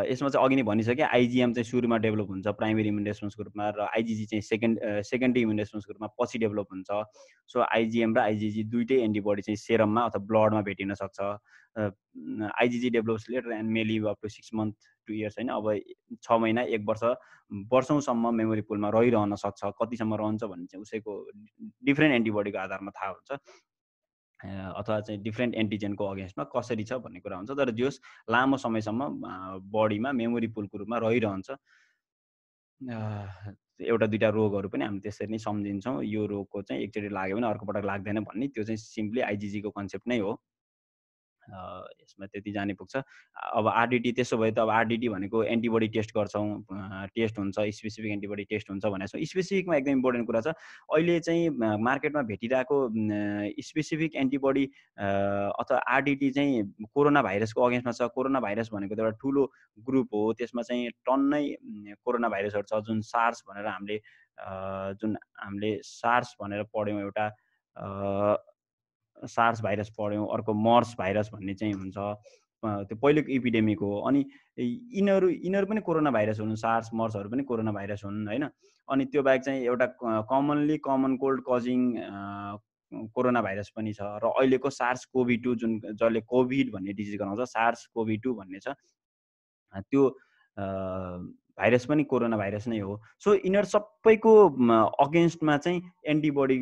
Speaker 1: यसमा चाहिँ अघि नै भनिसकेँ आइजिएम चाहिँ सुरुमा डेभलप हुन्छ प्राइमेरी इम्युन रेस्पोन्स ग्रुपमा र आइजिजी चाहिँ सेकेन्ड सेकेन्डरी इम्युन रेस्पोन्स ग्रुपमा पछि डेभलप हुन्छ। सो आइजिएम र आइजिजी दुइटै एन्टिबडी चाहिँ सेरममा अथवा ब्लडमा भेटिन सक्छ। IgG develops later and mainly up to six month to years होइन अब छ महिना एक वर्ष वर्षौँसम्म मेमोरी पुलमा रहिरहन सक्छ। कतिसम्म रहन्छ भन्ने चाहिँ उसैको डिफ्रेन्ट एन्टिबडीको आधारमा थाहा हुन्छ। अथवा चाहिँ डिफ्रेन्ट एन्टिजेनको अगेन्स्टमा कसरी छ भन्ने कुरा हुन्छ तर जोस् लामो समयसम्म बडीमा मेमोरी पुलको रूपमा रहिरहन्छ। एउटा दुइटा रोगहरू पनि हामी त्यसरी नै सम्झिन्छौँ। यो रोगको चाहिँ एकचोटि लाग्यो भने अर्को पटक लाग्दैन भन्ने त्यो चाहिँ सिम्पली आइजिजीको कन्सेप्ट नै हो। यसमा त्यति जाने पुग्छ। अब आरडिटी त्यसो भए त अब आरडिटी भनेको एन्टिबडी टेस्ट गर्छौँ टेस्ट हुन्छ स्पेसिफिक एन्टिबडी टेस्ट हुन्छ भनेर। स्पेसिफिकमा एकदम इम्पोर्टेन्ट कुरा छ। अहिले चाहिँ मार्केटमा भेटिरहेको स्पेसिफिक एन्टिबडी अथवा आरडिटी चाहिँ कोरोना भाइरसको अगेन्स्टमा छ। कोरोना भाइरस भनेको त एउटा ठुलो ग्रुप हो। त्यसमा चाहिँ टन्नै कोरोना भाइरसहरू छ जुन सार्स भनेर हामीले जुन हामीले सार्स भनेर पढ्यौँ एउटा सार्स भाइरस पढ्यौँ अर्को मर्स भाइरस भन्ने चाहिँ हुन्छ। त्यो पहिलेको इपिडेमिक हो। अनि यिनीहरू यिनीहरू पनि कोरोना भाइरस हुन् सार्स मर्सहरू पनि कोरोना भाइरस हुन् होइन? अनि त्यो बाहेक चाहिँ एउटा commonly common cold causing corona virus पनि छ। र अहिलेको सार्स कोभिड टू जुन जसले कोभिड भन्ने डिजिज गराउँछ सार्स कोभिड टू भन्ने छ। त्यो भाइरस पनि कोरोना भाइरस नै हो। सो यिनीहरू सबैको अगेन्स्टमा चाहिँ एन्टिबडी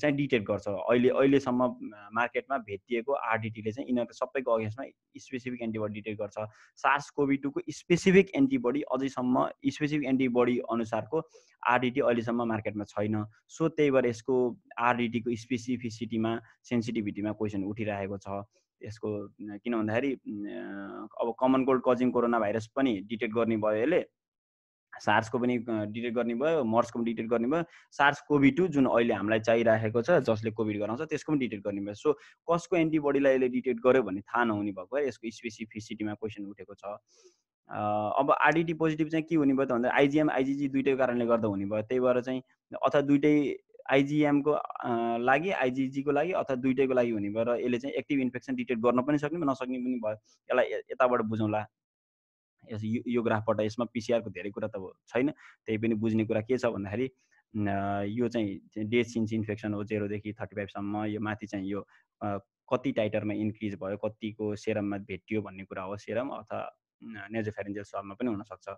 Speaker 1: चाहिँ डिटेक्ट गर्छ। अहिले अहिलेसम्म मार्केटमा भेटिएको आरडिटीले चाहिँ यिनीहरू सबैको अगेन्स्टमा स्पेसिफिक एन्टिबडी डिटेक्ट गर्छ। सार्स कोभी टूको स्पेसिफिक एन्टिबडी अझैसम्म स्पेसिफिक एन्टिबडी अनुसारको आरडिटी अहिलेसम्म मार्केटमा छैन। सो त्यही भएर यसको आरडिटीको स्पेसिफिसिटीमा सेन्सिटिभिटीमा क्वेसन उठिरहेको छ। यसको किन भन्दाखेरि अब common cold causing corona virus पनि डिटेक्ट गर्ने भयो यसले सार्सको पनि डिटेक्ट गर्ने भयो मर्सको पनि डिटेक्ट गर्ने भयो। सार्स कोभिड टू जुन अहिले हामीलाई चाहिरहेको छ जसले कोभिड गराउँछ त्यसको पनि डिटेक्ट गर्ने भयो। सो कसको एन्टिबडीलाई यसले डिटेक्ट गर्यो भन्ने थाहा नहुने भएको है यसको स्पेसिफिसिटीमा क्वेसन उठेको छ। अब आरडिटी पोजिटिभ चाहिँ के हुने भयो त भन्दा आइजिएम आइजिजी दुइटैको कारणले गर्दा हुने भयो। त्यही भएर चाहिँ अथवा दुइटै आइजिएमको लागि आइजिजीको लागि अथवा दुइटैको लागि हुने भयो र यसले चाहिँ एक्टिभ इन्फेक्सन डिटेक्ट गर्न पनि सक्ने नसक्ने पनि भयो। यसलाई यताबाट बुझौँला। यस यो ग्राफबाट यसमा पिसिआरको धेरै कुरा त छैन। त्यही पनि बुझ्ने कुरा के छ भन्दाखेरि यो चाहिँ डे सिन्स इन्फेक्सन हो जेरोदेखि थर्टी फाइभसम्म यो माथि चाहिँ यो कति टाइटरमा इन्क्रिज भयो कतिको सेरममा भेटियो भन्ने कुरा हो सेरम अथवा नेजोफेरेन्जियल सबमा पनि हुनसक्छ।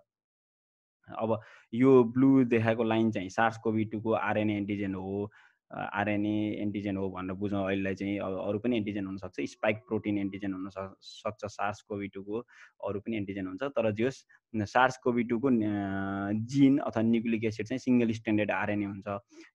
Speaker 1: अब यो ब्लू देखाएको लाइन चाहिँ सार्स कोभिड टूको आरएनए एन्टिजेन हो। आरएनए एन्टिजेन हो भनेर बुझौँ अहिलेलाई चाहिँ अरू पनि एन्टिजेन हुनसक्छ। स्पाइक प्रोटिन एन्टिजेन हुन सक्छ सार्स कोभी टूको अरू पनि एन्टिजेन हुन्छ। तर जे होस् सार्स कोभी टूको जिन अथवा न्युक्लिक एसिड चाहिँ सिङ्गल स्ट्यान्डर्ड आरएनए हुन्छ।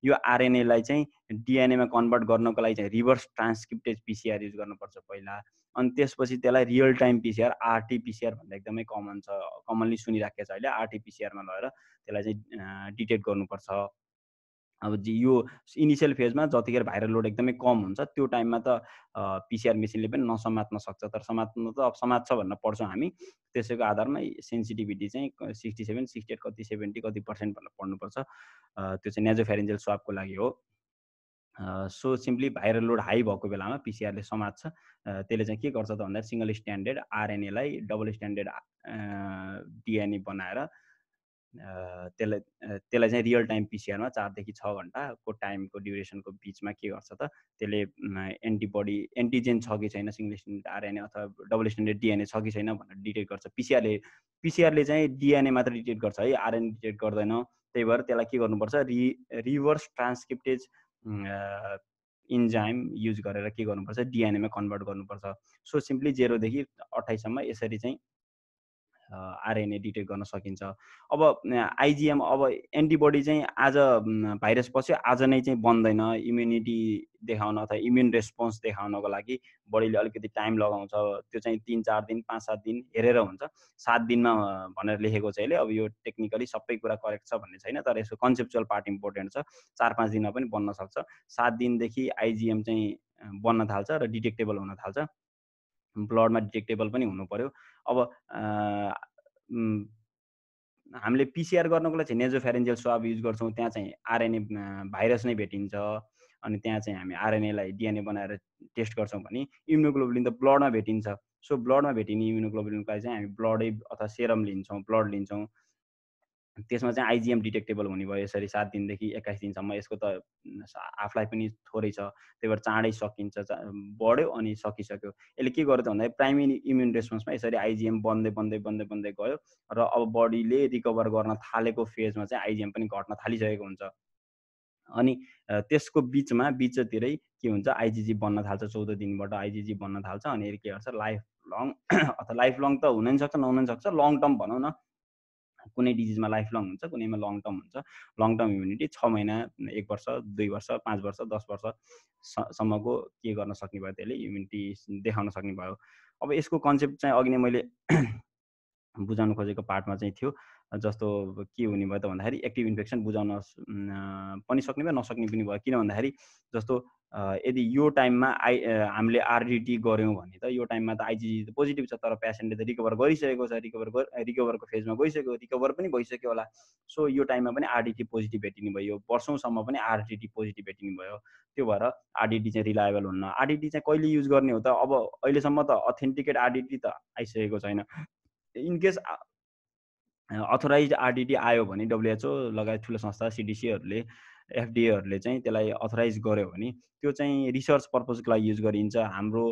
Speaker 1: यो आरएनएलाई चाहिँ डिएनएमा कन्भर्ट गर्नको लागि चाहिँ रिभर्स ट्रान्सक्रिप्टेज पिसिआर युज गर्नुपर्छ पहिला। अनि त्यसपछि त्यसलाई रियल टाइम पिसिआर आरटिपिसिआर भन्दा एकदमै कमन छ कमनली सुनिराखेको छ अहिले आरटिपिसिआरमा लगेर त्यसलाई चाहिँ डिटेक्ट गर्नुपर्छ। अब यो इनिसियल फेजमा जतिखेर भाइरल लोड एकदमै कम हुन्छ त्यो टाइममा त पिसिआर मेसिनले पनि नसमात्न सक्छ। तर समात्न त अब समात्छ भनेर पढ्छौँ हामी। त्यसैको आधारमा सेन्सिटिभिटी चाहिँ सिक्सटी सेभेन सिक्सटी एट कति सेभेन्टी कति पर्सेन्ट भनेर पढ्नुपर्छ त्यो चाहिँ नेजोफेरेन्जियल स्वापको लागि हो। So simply viral load high भएको बेलामा पिसिआरले समात्छ। त्यसले चाहिँ के गर्छ त भन्दा सिङ्गल स्ट्यान्डर्ड आरएनएलाई डबल स्ट्यान्डर्ड डिएनए बनाएर त्यसलाई त्यसलाई चाहिँ रियल टाइम पिसिआरमा चारदेखि छ घन्टाको टाइमको ड्युरेसनको बिचमा के गर्छ त त्यसले एन्टिबडी एन्टिजेन छ कि छैन सिङ्गल स्ट्यान्डर्ड आरएनए अथवा डबल स्ट्यान्डर्ड डिएनए छ कि छैन भनेर डिटेक्ट गर्छ। पिसिआरले पिसिआरले चाहिँ डिएनए मात्र डिटेक्ट गर्छ है आरएनए डिटेक्ट गर्दैन। त्यही भएर त्यसलाई के गर्नुपर्छ रि रिभर्स ट्रान्सक्रिप्टेज इन्जाइम युज गरेर के गर्नुपर्छ डिएनएमा कन्भर्ट गर्नुपर्छ। सो सिम्पली जेरोदेखि अठाइससम्म यसरी चाहिँ आरएनए डिटेक्ट गर्न सकिन्छ। अब आइजिएम अब एन्टिबडी चाहिँ आज भाइरस पस्यो आज नै चाहिँ बन्दैन। इम्युनिटी देखाउन अथवा इम्युन रेस्पोन्स देखाउनको लागि बडीले अलिकति टाइम लगाउँछ। त्यो चाहिँ तिन चार दिन पाँच सात दिन हेरेर हुन्छ। सात दिनमा भनेर लेखेको यसले। अब यो टेक्निकली सबै कुरा करेक्ट छ भन्ने छैन तर यसको कन्सेप्चुअल पार्ट इम्पोर्टेन्ट छ। चार पाँच दिनमा पनि बन्न सक्छ। सात दिनदेखि आइजिएम चाहिँ बन्न थाल्छ र डिटेक्टेबल हुन थाल्छ। ब्लडमा डिटेक्टेबल पनि हुनु पऱ्यो अब हामीले पिसिआर गर्नको लागि चाहिँ नेजोफेरेन्जियल स्वाब युज गर्छौँ। त्यहाँ चाहिँ आरएनए भाइरस नै भेटिन्छ। अनि त्यहाँ चाहिँ हामी आरएनएलाई डिएनए बनाएर टेस्ट गर्छौँ भने इम्युनोग्लोबुलिन त ब्लडमा भेटिन्छ। सो ब्लडमा भेटिने इम्युनोग्लोबुलिनको लागि चाहिँ हामी ब्लडै अथवा सेरम लिन्छौँ ब्लड लिन्छौँ। त्यसमा चाहिँ आइजिएम डिटेक्टेबल हुने भयो यसरी सात दिनदेखि एक्काइस दिनसम्म। यसको त आफूलाई पनि थोरै छ त्यही भएर चाँडै सकिन्छ बढ्यो अनि सकिसक्यो। यसले के गर्यो त भन्दाखेरि प्राइमेरी इम्युन रेस्पोन्समा यसरी आइजिएम बन्दै बन्दै बन्दै बन्दै गयो र अब बडीले रिकभर गर्न थालेको फेजमा चाहिँ आइजिएम पनि घट्न थालिसकेको हुन्छ। अनि त्यसको बिचमा बिचतिरै के हुन्छ आइजिजी बन्न थाल्छ चौध दिनबाट आइजिजी बन्न थाल्छ अनि के गर्छ लाइफ लङ अथवा लाइफ लङ त हुन सक्छ नहुन सक्छ लङ टर्म भनौँ न। कुनै डिजिजमा लाइफ लङ हुन्छ कुनैमा लङ टर्म हुन्छ। लङ टर्म इम्युनिटी छ महिना एक वर्ष दुई वर्ष पाँच वर्ष दस वर्षसम्मको के गर्न सक्ने भयो त्यसले? इम्युनिटी देखाउन सक्ने भयो। अब यसको कन्सेप्ट चाहिँ अघि नै मैले <clears throat> बुझाउनु खोजेको पार्टमा चाहिँ थियो। जस्तो के हुने भयो त भन्दाखेरि एक्टिभ इन्फेक्सन बुझाउन पनि सक्ने भयो नसक्ने पनि भयो। किन भन्दाखेरि जस्तो यदि यो टाइममा आइ हामीले आरडिटी गऱ्यौँ भने त यो टाइममा त आइजिजी त पोजिटिभ छ तर पेसेन्टले त रिकभर गरिसकेको छ रिकभर रिकभरको फेजमा गइसक्यो रिकभर पनि भइसक्यो होला। सो यो टाइममा पनि आरडिटी पोजिटिभ भेटिने भयो वर्षौँसम्म पनि आरडिटी पोजिटिभ भेटिने भयो त्यो भएर आरडिटी चाहिँ रिलायबल हुन्न। आरडिटी चाहिँ कहिले युज गर्ने हो त अब अहिलेसम्म त अथेन्टिकेट आरडिटी त आइसकेको छैन। इनकेस अथोराइज आरडिटी आयो भने डब्लुएचओ लगायत ठुलो संस्था सिडिसीहरूले एफडिएहरूले चाहिँ त्यसलाई अथोराइज गर्यो भने त्यो चाहिँ रिसर्च पर्पजको लागि युज गरिन्छ। हाम्रो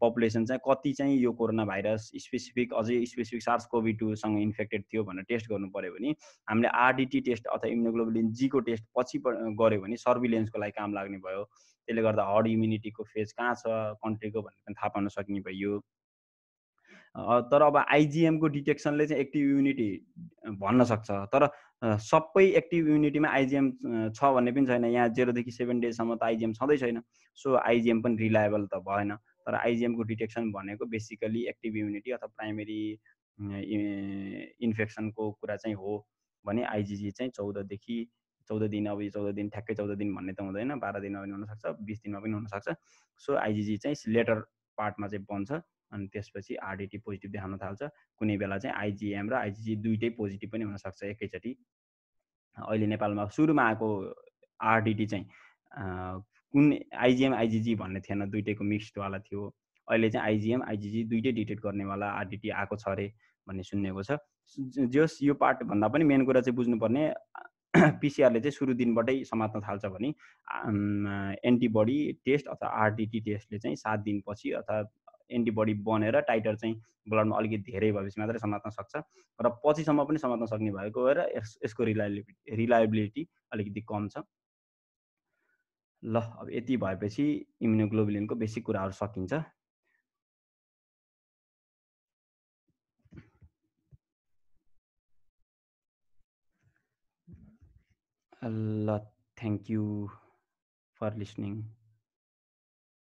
Speaker 1: पपुलेसन चाहिँ कति चाहिँ यो कोरोना भाइरस स्पेसिफिक अझै स्पेसिफिक सार्स कोभिड टूसँग इन्फेक्टेड थियो भनेर टेस्ट गर्नु पऱ्यो भने हामीले आरडिटी टेस्ट अथवा इम्युनोग्लोबुलिन जीको टेस्ट पछि गऱ्यो भने सर्भिलेन्सको लागि काम लाग्ने भयो। त्यसले गर्दा हर्ड इम्युनिटीको फेज कहाँ छ कन्ट्रीको भनेर पनि थाहा पाउन सक्ने भयो। तर अब आइजिएमको डिटेक्सनले चाहिँ एक्टिभ इम्युनिटी भन्न सक्छ। तर सबै एक्टिभ इम्युनिटीमा आइजिएम छ भन्ने पनि छैन। यहाँ जेरोदेखि सेभेन डेजसम्म त आइजिएम छँदै छैन। सो आइजिएम पनि रिलायबल त भएन। तर आइजिएमको डिटेक्सन भनेको बेसिकली एक्टिभ इम्युनिटी अथवा प्राइमेरी इन्फेक्सनको कुरा चाहिँ हो भने आइजिजी चाहिँ चौधदेखि चौध दिन अब यो चौध दिन ठ्याक्कै चौध दिन भन्ने त हुँदैन। बाह्र दिनमा पनि हुनसक्छ बिस दिनमा पनि हुनसक्छ। सो आइजिजी चाहिँ लेटर पार्टमा चाहिँ बन्छ। अनि त्यसपछि आरडिटी पोजिटिभ देखाउन थाल्छ। कुनै बेला चाहिँ आइजिएम र आइजिजी दुइटै पोजिटिभ पनि हुनसक्छ एकैचोटि। अहिले नेपालमा सुरुमा आएको आरडिटी चाहिँ कुन आइजिएम आइजिजी भन्ने थिएन दुइटैको मिक्सडवाला थियो। अहिले चाहिँ आइजिएम आइजिजी दुइटै डिटेक्ट गर्नेवाला आरडिटी आएको छ अरे भन्ने सुन्नेको छ। जस यो पार्ट भन्दा पनि मेन कुरा चाहिँ बुझ्नुपर्ने <clears throat> पिसिआरले चाहिँ सुरु दिनबाटै समात्न थाल्छ भने एन्टिबडी टेस्ट अथवा आरडिटी टेस्टले चाहिँ सात दिनपछि अथवा एन्टिबडी बनेर टाइटर चाहिँ ब्लडमा अलिकति धेरै भएपछि मात्रै समात्न सक्छ र पछिसम्म पनि समात्न सक्ने भएको भएर यस यसको रिलायबिलिटी रिलायबिलिटी अलिकति कम छ। ल अब यति भएपछि इम्युनोग्लोबुलिनको बेसिक कुराहरू सकिन्छ। ल थ्याङ्क यू फर लिसनिङ